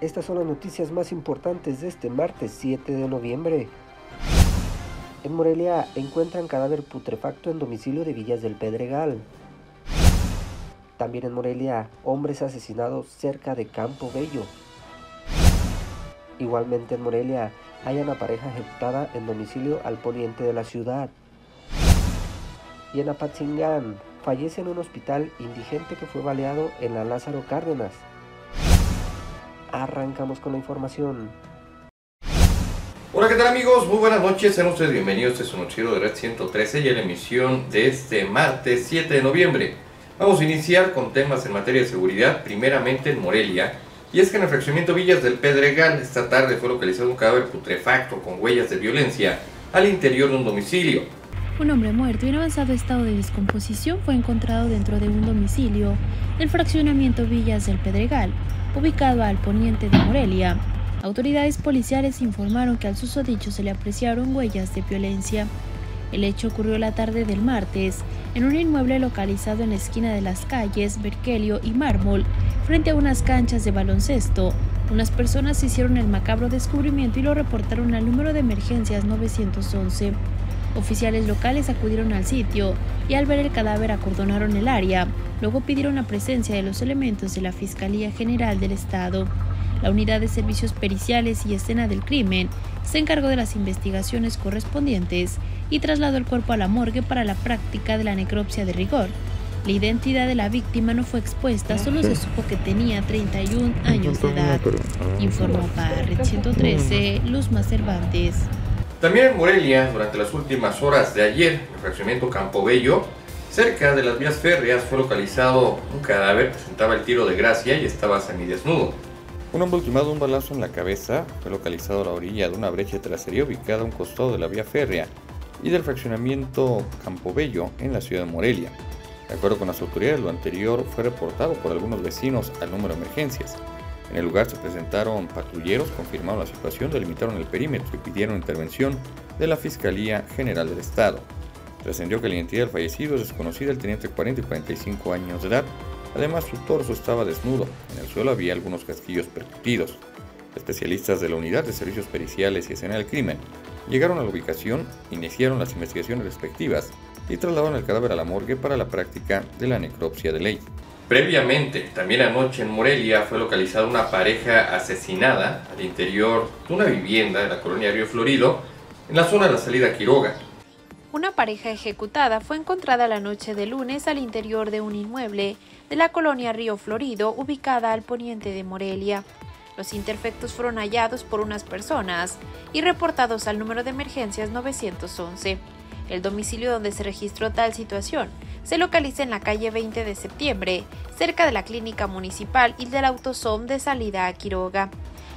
Estas son las noticias más importantes de este martes 7 de noviembre. En Morelia encuentran cadáver putrefacto en domicilio de Villas del Pedregal. También en Morelia, hombres asesinados cerca de Campo Bello. Igualmente en Morelia, hay una pareja ejecutada en domicilio al poniente de la ciudad. Y en Apatzingán, fallece en un hospital indigente que fue baleado en la Lázaro Cárdenas. Arrancamos con la información. Hola, ¿qué tal amigos? Muy buenas noches, sean ustedes bienvenidos a este su noticiero de Red 113 y a la emisión de este martes 7 de noviembre. Vamos a iniciar con temas en materia de seguridad, primeramente en Morelia, y es que en el fraccionamiento Villas del Pedregal esta tarde fue localizado un cadáver putrefacto con huellas de violencia al interior de un domicilio. Un hombre muerto y en avanzado estado de descomposición fue encontrado dentro de un domicilio del fraccionamiento Villas del Pedregal, ubicado al poniente de Morelia. Autoridades policiales informaron que al susodicho se le apreciaron huellas de violencia. El hecho ocurrió la tarde del martes en un inmueble localizado en la esquina de las calles Berkelio y Mármol, frente a unas canchas de baloncesto. Unas personas hicieron el macabro descubrimiento y lo reportaron al número de emergencias 911. Oficiales locales acudieron al sitio y al ver el cadáver acordonaron el área. Luego pidieron la presencia de los elementos de la Fiscalía General del Estado. La Unidad de Servicios Periciales y Escena del Crimen se encargó de las investigaciones correspondientes y trasladó el cuerpo a la morgue para la práctica de la necropsia de rigor. La identidad de la víctima no fue expuesta, solo se supo que tenía 31 años de edad, informó para Red 113 Luzma Cervantes. También en Morelia, durante las últimas horas de ayer, en el fraccionamiento Campobello, cerca de las vías férreas, fue localizado un cadáver que presentaba el tiro de gracia y estaba semidesnudo. Un hombre ultimado un balazo en la cabeza fue localizado a la orilla de una brecha trasería ubicada a un costado de la vía férrea y del fraccionamiento Campobello en la ciudad de Morelia. De acuerdo con las autoridades, lo anterior fue reportado por algunos vecinos al número de emergencias. En el lugar se presentaron patrulleros, confirmaron la situación, delimitaron el perímetro y pidieron intervención de la Fiscalía General del Estado. Trascendió que la identidad del fallecido es desconocida, el teniente 40 y 45 años de edad. Además, su torso estaba desnudo. En el suelo había algunos casquillos percutidos. Especialistas de la Unidad de Servicios Periciales y Escena del Crimen llegaron a la ubicación, iniciaron las investigaciones respectivas y trasladaron el cadáver a la morgue para la práctica de la necropsia de ley. Previamente, también anoche en Morelia fue localizada una pareja asesinada al interior de una vivienda de la colonia Río Florido, en la zona de la salida Quiroga. Una pareja ejecutada fue encontrada la noche de lunes al interior de un inmueble de la colonia Río Florido, ubicada al poniente de Morelia. Los interfectos fueron hallados por unas personas y reportados al número de emergencias 911. El domicilio donde se registró tal situación se localiza en la calle 20 de septiembre, cerca de la clínica municipal y del autosom de salida a Quiroga.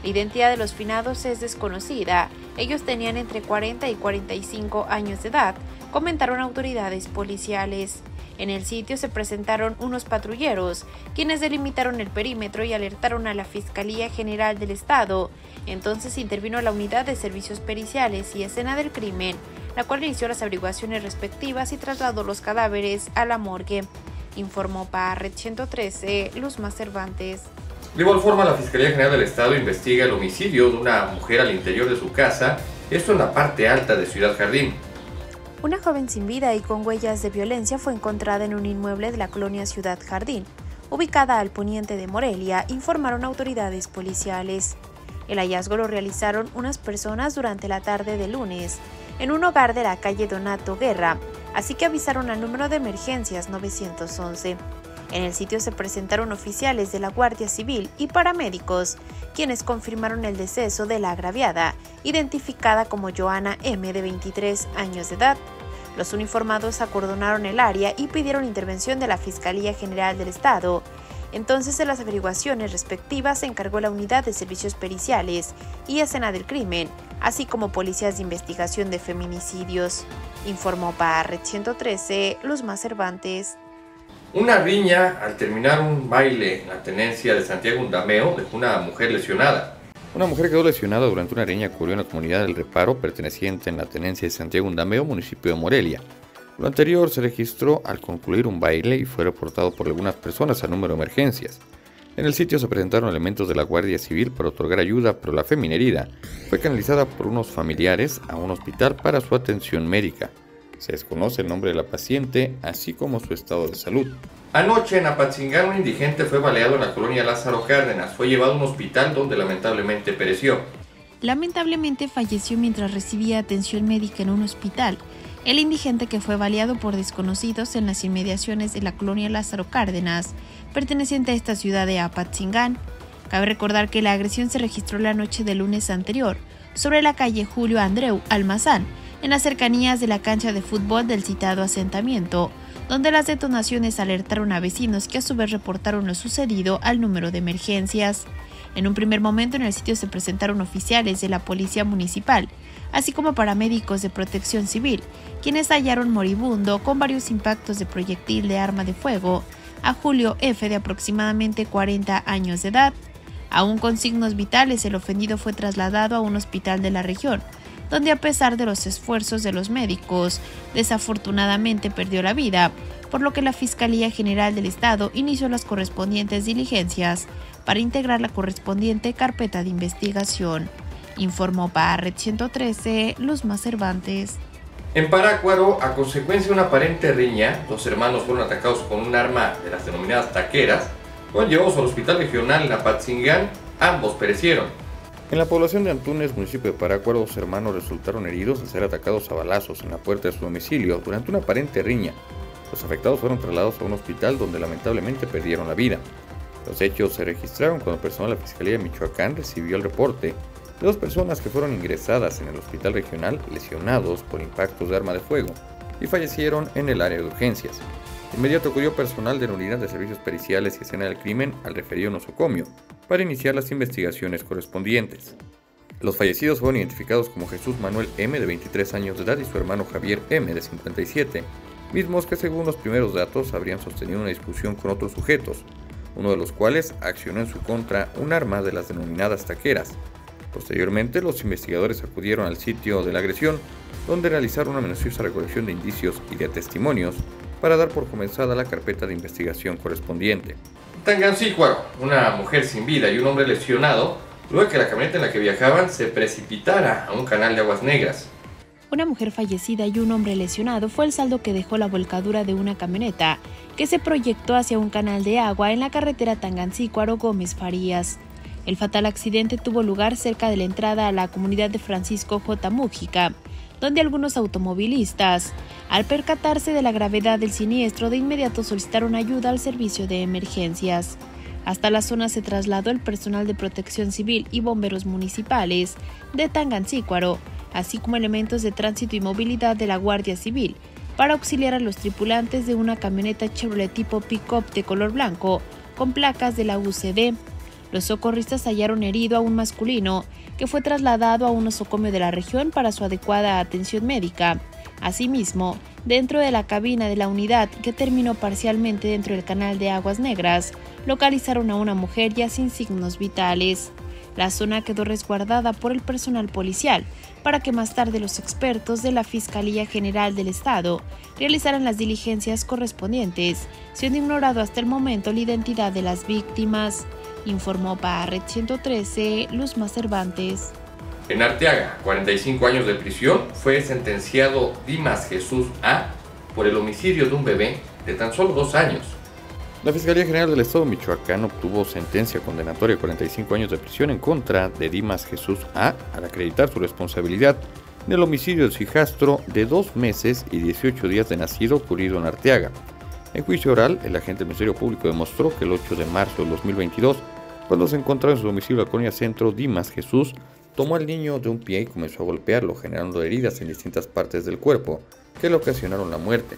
La identidad de los finados es desconocida. Ellos tenían entre 40 y 45 años de edad, comentaron autoridades policiales. En el sitio se presentaron unos patrulleros, quienes delimitaron el perímetro y alertaron a la Fiscalía General del Estado. Entonces intervino la Unidad de Servicios Periciales y Escena del Crimen, la cual inició las averiguaciones respectivas y trasladó los cadáveres a la morgue. Informó para Red 113 Luzma Cervantes. De igual forma, la Fiscalía General del Estado investiga el homicidio de una mujer al interior de su casa, esto en la parte alta de Ciudad Jardín. Una joven sin vida y con huellas de violencia fue encontrada en un inmueble de la colonia Ciudad Jardín, ubicada al poniente de Morelia, informaron autoridades policiales. El hallazgo lo realizaron unas personas durante la tarde de lunes en un hogar de la calle Donato Guerra, así que avisaron al número de emergencias 911. En el sitio se presentaron oficiales de la Guardia Civil y paramédicos, quienes confirmaron el deceso de la agraviada, identificada como Joana M. de 23 años de edad. Los uniformados acordonaron el área y pidieron intervención de la Fiscalía General del Estado. Entonces, en las averiguaciones respectivas se encargó la Unidad de Servicios Periciales y Escena del Crimen, así como policías de investigación de feminicidios. Informó para Red 113 Luzma Cervantes. Una riña al terminar un baile en la tenencia de Santiago Undameo dejó una mujer lesionada. Una mujer quedó lesionada durante una riña que ocurrió en la comunidad del Reparo perteneciente en la tenencia de Santiago Undameo, municipio de Morelia. Lo anterior se registró al concluir un baile y fue reportado por algunas personas al número de emergencias. En el sitio se presentaron elementos de la Guardia Civil para otorgar ayuda, pero la fémina herida fue canalizada por unos familiares a un hospital para su atención médica. Se desconoce el nombre de la paciente, así como su estado de salud. Anoche en Apatzingán un indigente fue baleado en la colonia Lázaro Cárdenas. Fue llevado a un hospital donde lamentablemente pereció. Lamentablemente falleció mientras recibía atención médica en un hospital. El indigente que fue baleado por desconocidos en las inmediaciones de la colonia Lázaro Cárdenas, perteneciente a esta ciudad de Apatzingán. Cabe recordar que la agresión se registró la noche del lunes anterior, sobre la calle Julio Andreu Almazán, en las cercanías de la cancha de fútbol del citado asentamiento donde las detonaciones alertaron a vecinos que a su vez reportaron lo sucedido al número de emergencias. En un primer momento en el sitio se presentaron oficiales de la Policía Municipal, así como paramédicos de protección civil, quienes hallaron moribundo con varios impactos de proyectil de arma de fuego a Julio F. de aproximadamente 40 años de edad. Aún con signos vitales, el ofendido fue trasladado a un hospital de la región, donde a pesar de los esfuerzos de los médicos, desafortunadamente perdió la vida, por lo que la Fiscalía General del Estado inició las correspondientes diligencias para integrar la correspondiente carpeta de investigación, informó para Red 113 Luzma Cervantes. En Parácuaro, a consecuencia de una aparente riña, dos hermanos fueron atacados con un arma de las denominadas taqueras, fueron llevados al hospital regional en Apatzingán, ambos perecieron. En la población de Antunes, municipio de Parácuaro, dos hermanos resultaron heridos al ser atacados a balazos en la puerta de su domicilio durante una aparente riña. Los afectados fueron trasladados a un hospital donde lamentablemente perdieron la vida. Los hechos se registraron cuando personal de la Fiscalía de Michoacán recibió el reporte de dos personas que fueron ingresadas en el hospital regional lesionados por impactos de arma de fuego y fallecieron en el área de urgencias. Inmediato acudió personal de la Unidad de Servicios Periciales y Escena del Crimen al referido nosocomio para iniciar las investigaciones correspondientes. Los fallecidos fueron identificados como Jesús Manuel M. de 23 años de edad y su hermano Javier M. de 57, mismos que según los primeros datos habrían sostenido una discusión con otros sujetos, uno de los cuales accionó en su contra un arma de las denominadas taqueras. Posteriormente, los investigadores acudieron al sitio de la agresión, donde realizaron una minuciosa recolección de indicios y de testimonios para dar por comenzada la carpeta de investigación correspondiente. Tangancícuaro, una mujer sin vida y un hombre lesionado, luego que la camioneta en la que viajaban se precipitara a un canal de aguas negras. Una mujer fallecida y un hombre lesionado fue el saldo que dejó la volcadura de una camioneta que se proyectó hacia un canal de agua en la carretera Tangancícuaro Gómez Farías. El fatal accidente tuvo lugar cerca de la entrada a la comunidad de Francisco J. Mújica, donde algunos automovilistas, al percatarse de la gravedad del siniestro, de inmediato solicitaron ayuda al servicio de emergencias. Hasta la zona se trasladó el personal de protección civil y bomberos municipales de Tangancícuaro, así como elementos de tránsito y movilidad de la Guardia Civil, para auxiliar a los tripulantes de una camioneta Chevrolet tipo pick-up de color blanco con placas de la UCD. Los socorristas hallaron herido a un masculino que fue trasladado a un nosocomio de la región para su adecuada atención médica. Asimismo, dentro de la cabina de la unidad que terminó parcialmente dentro del canal de aguas negras, localizaron a una mujer ya sin signos vitales. La zona quedó resguardada por el personal policial para que más tarde los expertos de la Fiscalía General del Estado realizaran las diligencias correspondientes, siendo ignorado hasta el momento la identidad de las víctimas informó para Red 113 Luzma Cervantes. En Arteaga, 45 años de prisión, fue sentenciado Dimas Jesús A por el homicidio de un bebé de tan solo dos años. La Fiscalía General del Estado de Michoacán obtuvo sentencia condenatoria de 45 años de prisión en contra de Dimas Jesús A al acreditar su responsabilidad en el homicidio de su hijastro de dos meses y 18 días de nacido ocurrido en Arteaga. En juicio oral, el agente del Ministerio Público demostró que el 8 de marzo de 2022 cuando se encontraba en su domicilio la colonia centro, Dimas Jesús tomó al niño de un pie y comenzó a golpearlo, generando heridas en distintas partes del cuerpo, que le ocasionaron la muerte.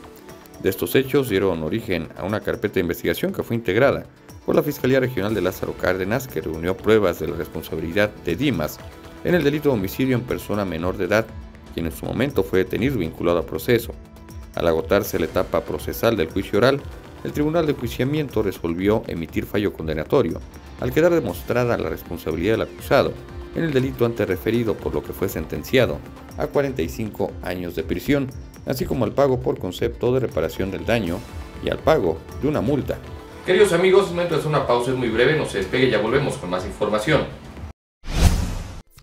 De estos hechos dieron origen a una carpeta de investigación que fue integrada por la Fiscalía Regional de Lázaro Cárdenas, que reunió pruebas de la responsabilidad de Dimas en el delito de homicidio en persona menor de edad, quien en su momento fue detenido vinculado a proceso. Al agotarse la etapa procesal del juicio oral, el Tribunal de Juiciamiento resolvió emitir fallo condenatorio, al quedar demostrada la responsabilidad del acusado en el delito antes referido, por lo que fue sentenciado a 45 años de prisión, así como al pago por concepto de reparación del daño y al pago de una multa. Queridos amigos, de una pausa, es muy breve, no se despegue, ya volvemos con más información.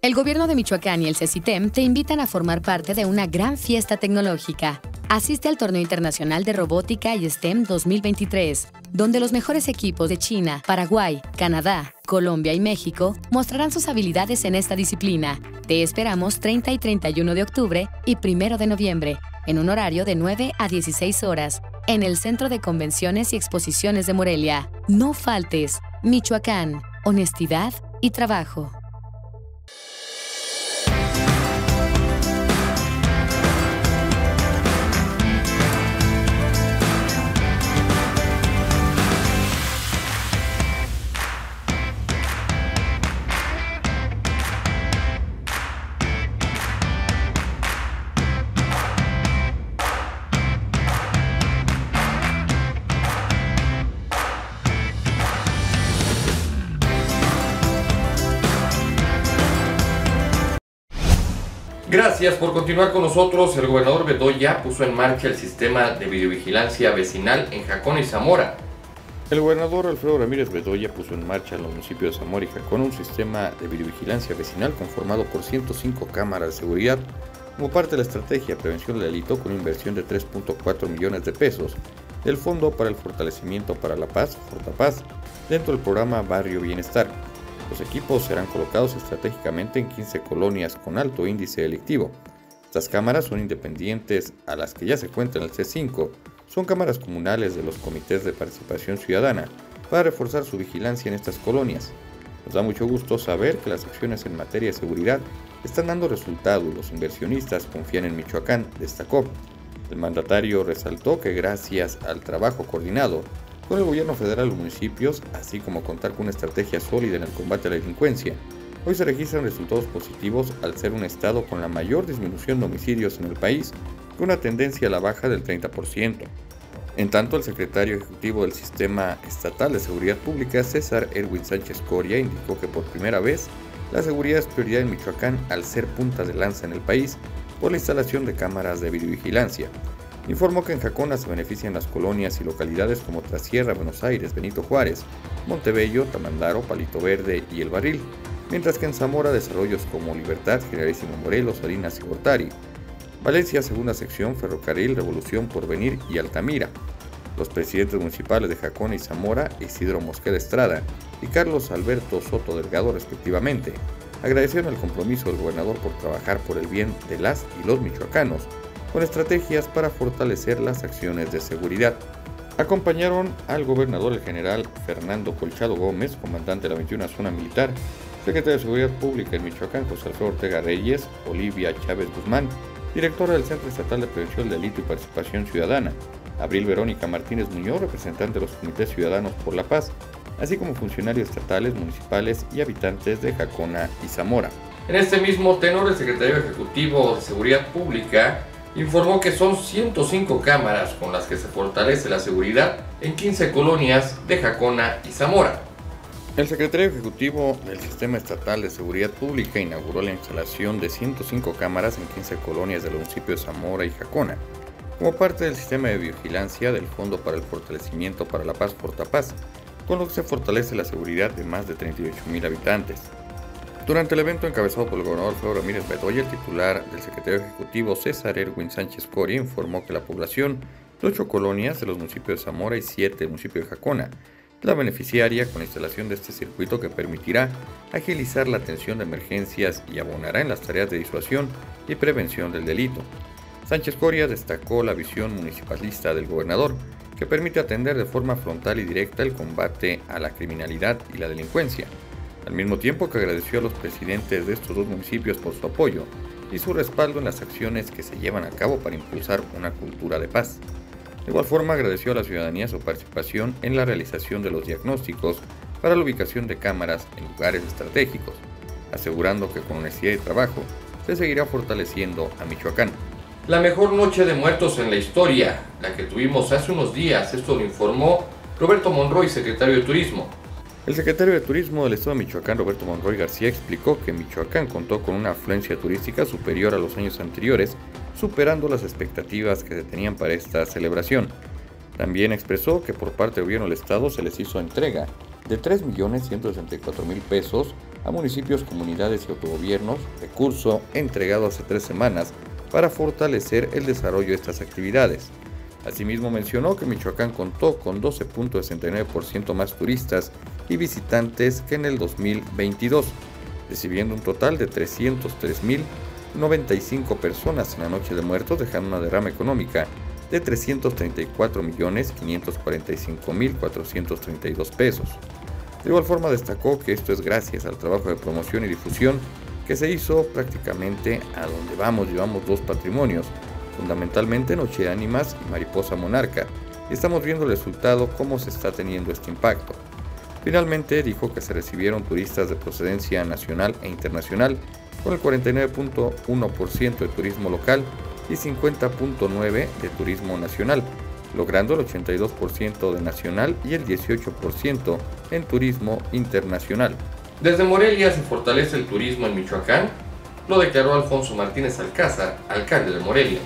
El gobierno de Michoacán y el CECITEM te invitan a formar parte de una gran fiesta tecnológica. Asiste al Torneo Internacional de Robótica y STEM 2023, donde los mejores equipos de China, Paraguay, Canadá, Colombia y México mostrarán sus habilidades en esta disciplina. Te esperamos 30 y 31 de octubre y 1 de noviembre, en un horario de 9 a 16 horas, en el Centro de Convenciones y Exposiciones de Morelia. No faltes. Michoacán, honestidad y trabajo. Gracias por continuar con nosotros. El gobernador Bedoya puso en marcha el sistema de videovigilancia vecinal en Jacón y Zamora. El gobernador Alfredo Ramírez Bedoya puso en marcha en los municipios de Zamora y Jacón un sistema de videovigilancia vecinal conformado por 105 cámaras de seguridad como parte de la estrategia de prevención del delito con inversión de 3.4 millones de pesos del Fondo para el Fortalecimiento para la Paz, Fortapaz, dentro del programa Barrio Bienestar. Los equipos serán colocados estratégicamente en 15 colonias con alto índice delictivo. Estas cámaras son independientes a las que ya se cuenta en el C5. Son cámaras comunales de los comités de participación ciudadana para reforzar su vigilancia en estas colonias. Nos da mucho gusto saber que las acciones en materia de seguridad están dando resultado y los inversionistas confían en Michoacán, destacó. El mandatario resaltó que gracias al trabajo coordinado con el gobierno federal y municipios, así como contar con una estrategia sólida en el combate a la delincuencia. Hoy se registran resultados positivos al ser un estado con la mayor disminución de homicidios en el país, con una tendencia a la baja del 30%. En tanto, el secretario ejecutivo del Sistema Estatal de Seguridad Pública, César Erwin Sánchez Coria, indicó que por primera vez la seguridad es prioridad en Michoacán al ser punta de lanza en el país por la instalación de cámaras de videovigilancia. Informó que en Jacona se benefician las colonias y localidades como Trasierra, Buenos Aires, Benito Juárez, Montebello, Tamandaro, Palito Verde y El Barril, mientras que en Zamora desarrollos como Libertad, Generalísimo Morelos, Salinas y Gortari. Valencia, segunda sección, Ferrocarril, Revolución, Porvenir y Altamira. Los presidentes municipales de Jacona y Zamora, Isidro Mosqueda Estrada y Carlos Alberto Soto Delgado respectivamente, agradecieron el compromiso del gobernador por trabajar por el bien de las y los michoacanos con estrategias para fortalecer las acciones de seguridad. Acompañaron al gobernador el general Fernando Colchado Gómez, comandante de la 21 Zona Militar, secretario de Seguridad Pública en Michoacán José Alfredo Ortega Reyes, Olivia Chávez Guzmán, directora del Centro Estatal de Prevención del Delito y Participación Ciudadana, Abril Verónica Martínez Muñoz, representante de los Comités Ciudadanos por la Paz, así como funcionarios estatales, municipales y habitantes de Jacona y Zamora. En este mismo tenor, el secretario ejecutivo de Seguridad Pública informó que son 105 cámaras con las que se fortalece la seguridad en 15 colonias de Jacona y Zamora. El secretario ejecutivo del Sistema Estatal de Seguridad Pública inauguró la instalación de 105 cámaras en 15 colonias del municipio de Zamora y Jacona, como parte del sistema de vigilancia del Fondo para el Fortalecimiento para la Paz Portapaz, con lo que se fortalece la seguridad de más de 38.000 habitantes. Durante el evento encabezado por el gobernador Flor Ramírez Bedoya, el titular del secretario ejecutivo César Erwin Sánchez Coria informó que la población de ocho colonias de los municipios de Zamora y siete del municipio de Jacona la beneficiaria con la instalación de este circuito que permitirá agilizar la atención de emergencias y abonará en las tareas de disuasión y prevención del delito. Sánchez Coria destacó la visión municipalista del gobernador, que permite atender de forma frontal y directa el combate a la criminalidad y la delincuencia al mismo tiempo que agradeció a los presidentes de estos dos municipios por su apoyo y su respaldo en las acciones que se llevan a cabo para impulsar una cultura de paz. De igual forma agradeció a la ciudadanía su participación en la realización de los diagnósticos para la ubicación de cámaras en lugares estratégicos, asegurando que con honestidad y trabajo se seguirá fortaleciendo a Michoacán. La mejor noche de muertos en la historia, la que tuvimos hace unos días, esto lo informó Roberto Monroy, secretario de Turismo. El secretario de Turismo del Estado de Michoacán, Roberto Monroy García, explicó que Michoacán contó con una afluencia turística superior a los años anteriores, superando las expectativas que se tenían para esta celebración. También expresó que por parte del gobierno del estado se les hizo entrega de 3.164.000 pesos a municipios, comunidades y autogobiernos, recurso entregado hace tres semanas para fortalecer el desarrollo de estas actividades. Asimismo mencionó que Michoacán contó con 12.69% más turistas y visitantes que en el 2022, recibiendo un total de 303.095 personas en la Noche de Muertos, dejando una derrama económica de 334.545.432 pesos. De igual forma destacó que esto es gracias al trabajo de promoción y difusión que se hizo prácticamente a donde vamos, llevamos dos patrimonios, fundamentalmente Noche de Ánimas y Mariposa Monarca, y estamos viendo el resultado, cómo se está teniendo este impacto. Finalmente dijo que se recibieron turistas de procedencia nacional e internacional, con el 49.1% de turismo local y 50.9% de turismo nacional, logrando el 82% de nacional y el 18% en turismo internacional. Desde Morelia se fortalece el turismo en Michoacán, lo declaró Alfonso Martínez Alcázar, alcalde de Morelia.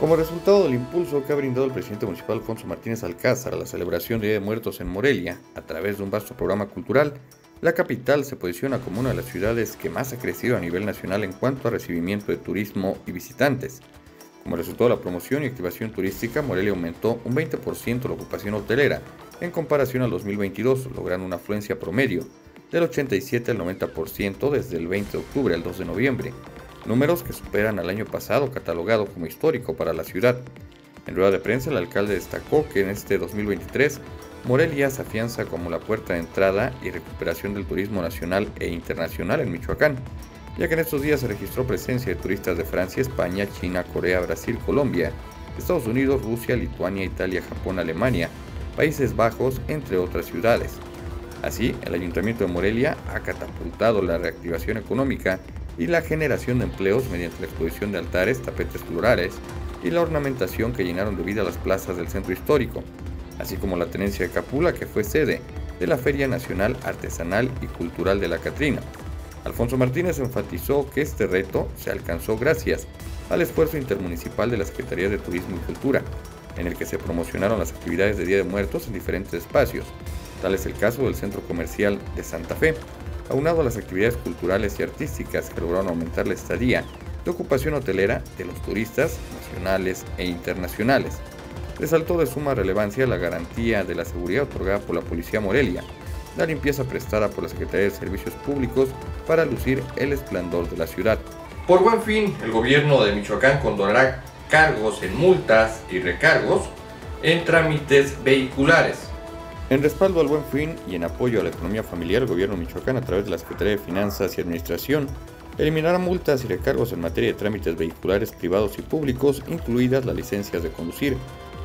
Como resultado del impulso que ha brindado el presidente municipal Alfonso Martínez Alcázar a la celebración de Día de Muertos en Morelia, a través de un vasto programa cultural, la capital se posiciona como una de las ciudades que más ha crecido a nivel nacional en cuanto a recibimiento de turismo y visitantes. Como resultado de la promoción y activación turística, Morelia aumentó un 20% la ocupación hotelera en comparación al 2022, logrando una afluencia promedio del 87 al 90% desde el 20 de octubre al 2 de noviembre, números que superan al año pasado catalogado como histórico para la ciudad. En rueda de prensa, el alcalde destacó que en este 2023 Morelia se afianza como la puerta de entrada y recuperación del turismo nacional e internacional en Michoacán, ya que en estos días se registró presencia de turistas de Francia, España, China, Corea, Brasil, Colombia, Estados Unidos, Rusia, Lituania, Italia, Japón, Alemania, Países Bajos, entre otras ciudades. Así, el Ayuntamiento de Morelia ha catapultado la reactivación económica y la generación de empleos mediante la exposición de altares, tapetes florales y la ornamentación que llenaron de vida las plazas del centro histórico, así como la tenencia de Capula que fue sede de la Feria Nacional Artesanal y Cultural de la Catrina. Alfonso Martínez enfatizó que este reto se alcanzó gracias al esfuerzo intermunicipal de la Secretaría de Turismo y Cultura, en el que se promocionaron las actividades de Día de Muertos en diferentes espacios. Tal es el caso del Centro Comercial de Santa Fe, aunado a las actividades culturales y artísticas que lograron aumentar la estadía de ocupación hotelera de los turistas nacionales e internacionales. Resaltó de suma relevancia la garantía de la seguridad otorgada por la Policía Morelia, la limpieza prestada por la Secretaría de Servicios Públicos para lucir el esplendor de la ciudad. Por buen fin, el gobierno de Michoacán condonará cargos en multas y recargos en trámites vehiculares. En respaldo al buen fin y en apoyo a la economía familiar, el gobierno Michoacán, a través de la Secretaría de Finanzas y Administración, eliminará multas y recargos en materia de trámites vehiculares privados y públicos, incluidas las licencias de conducir,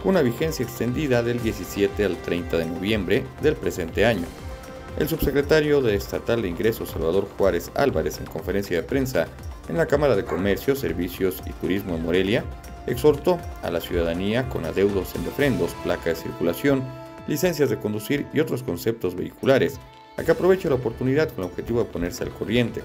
con una vigencia extendida del 17 al 30 de noviembre del presente año. El subsecretario de Estatal de Ingresos, Salvador Juárez Álvarez, en conferencia de prensa en la Cámara de Comercio, Servicios y Turismo de Morelia, exhortó a la ciudadanía con adeudos en refrendos, placa de circulación, licencias de conducir y otros conceptos vehiculares, a que aproveche la oportunidad con el objetivo de ponerse al corriente.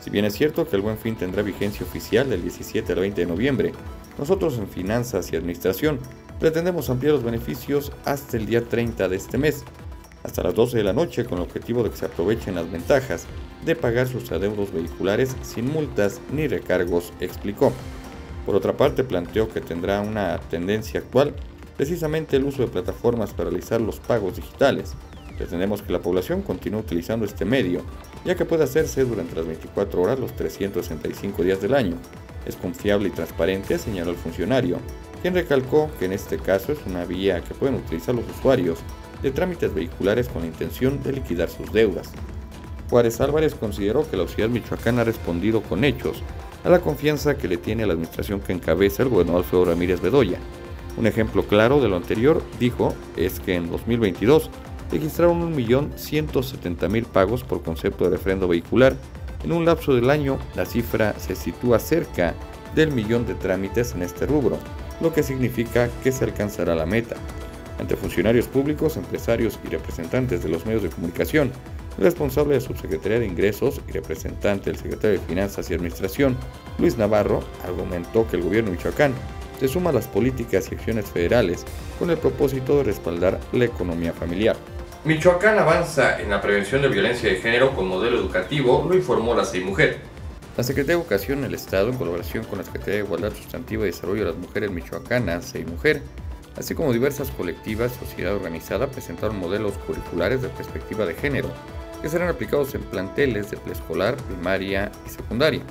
Si bien es cierto que el buen fin tendrá vigencia oficial del 17 al 20 de noviembre, nosotros en Finanzas y Administración pretendemos ampliar los beneficios hasta el día 30 de este mes, hasta las 12 de la noche con el objetivo de que se aprovechen las ventajas de pagar sus adeudos vehiculares sin multas ni recargos, explicó. Por otra parte, planteó que tendrá una tendencia actual precisamente el uso de plataformas para realizar los pagos digitales. Pretendemos que la población continúe utilizando este medio, ya que puede hacerse durante las 24 horas los 365 días del año. Es confiable y transparente, señaló el funcionario, quien recalcó que en este caso es una vía que pueden utilizar los usuarios de trámites vehiculares con la intención de liquidar sus deudas. Juárez Álvarez consideró que la sociedad michoacana ha respondido con hechos a la confianza que le tiene a la administración que encabeza el gobernador Alfredo Ramírez Bedoya, un ejemplo claro de lo anterior, dijo, es que en 2022 registraron 1.170.000 pagos por concepto de refrendo vehicular. En un lapso del año, la cifra se sitúa cerca del millón de trámites en este rubro, lo que significa que se alcanzará la meta. Ante funcionarios públicos, empresarios y representantes de los medios de comunicación, el responsable de Subsecretaría de Ingresos y representante del secretario de Finanzas y Administración, Luis Navarro, argumentó que el gobierno de Michoacán se suma a las políticas y acciones federales con el propósito de respaldar la economía familiar. Michoacán avanza en la prevención de violencia de género con modelo educativo, lo informó la CEI Mujer. La Secretaría de Educación en el Estado, en colaboración con la Secretaría de Igualdad Sustantiva y Desarrollo de las Mujeres Michoacanas, CEI Mujer, así como diversas colectivas, sociedad organizada, presentaron modelos curriculares de perspectiva de género que serán aplicados en planteles de preescolar, primaria y secundaria.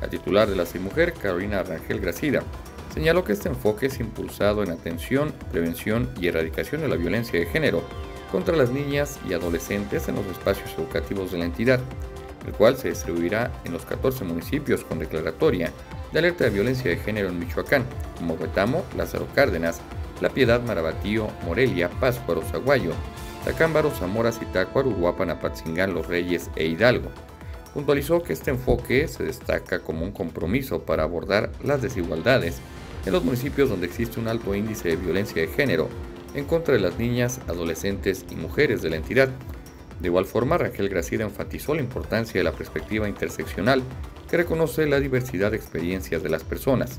La titular de la CIMUJER, Carolina Rangel Gracida, señaló que este enfoque es impulsado en atención, prevención y erradicación de la violencia de género contra las niñas y adolescentes en los espacios educativos de la entidad, el cual se distribuirá en los 14 municipios con declaratoria de alerta de violencia de género en Michoacán, como Huetamo, Lázaro Cárdenas, La Piedad, Marabatío, Morelia, Páscuaro, Zaguayo, Tacámbaro, Zamora, Zitácuaro, Uruapan, Apatzingán, Los Reyes e Hidalgo. Puntualizó que este enfoque se destaca como un compromiso para abordar las desigualdades en los municipios donde existe un alto índice de violencia de género en contra de las niñas, adolescentes y mujeres de la entidad. De igual forma, Rangel Gracida enfatizó la importancia de la perspectiva interseccional que reconoce la diversidad de experiencias de las personas.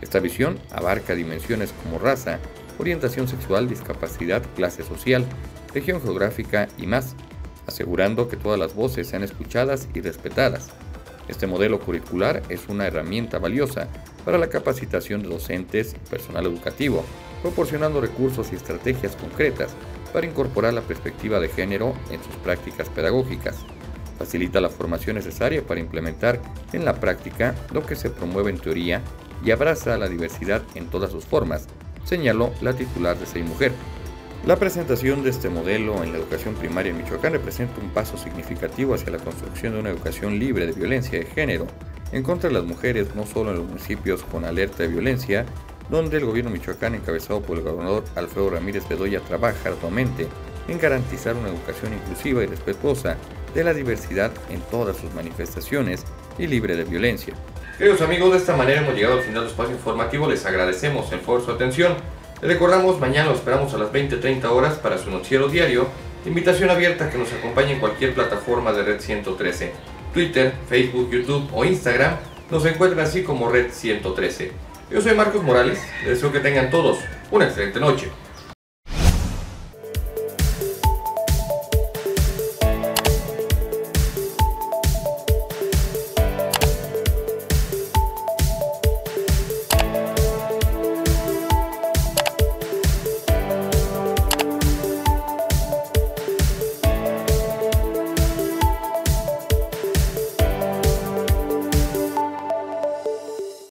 Esta visión abarca dimensiones como raza, orientación sexual, discapacidad, clase social, región geográfica y más, asegurando que todas las voces sean escuchadas y respetadas. Este modelo curricular es una herramienta valiosa para la capacitación de docentes y personal educativo, proporcionando recursos y estrategias concretas para incorporar la perspectiva de género en sus prácticas pedagógicas. Facilita la formación necesaria para implementar en la práctica lo que se promueve en teoría y abraza la diversidad en todas sus formas, señaló la titular de SEI Mujer. La presentación de este modelo en la educación primaria en Michoacán representa un paso significativo hacia la construcción de una educación libre de violencia de género en contra de las mujeres, no solo en los municipios con alerta de violencia, donde el gobierno michoacán, encabezado por el gobernador Alfredo Ramírez Bedoya, trabaja arduamente en garantizar una educación inclusiva y respetuosa de la diversidad en todas sus manifestaciones y libre de violencia. Queridos amigos, de esta manera hemos llegado al final del espacio informativo. Les agradecemos el por su atención. Les recordamos, mañana los esperamos a las 20.30 horas para su noticiero diario. Invitación abierta que nos acompañe en cualquier plataforma de Red 113. Twitter, Facebook, YouTube o Instagram nos encuentran así como Red 113. Yo soy Marcos Morales. Les deseo que tengan todos una excelente noche.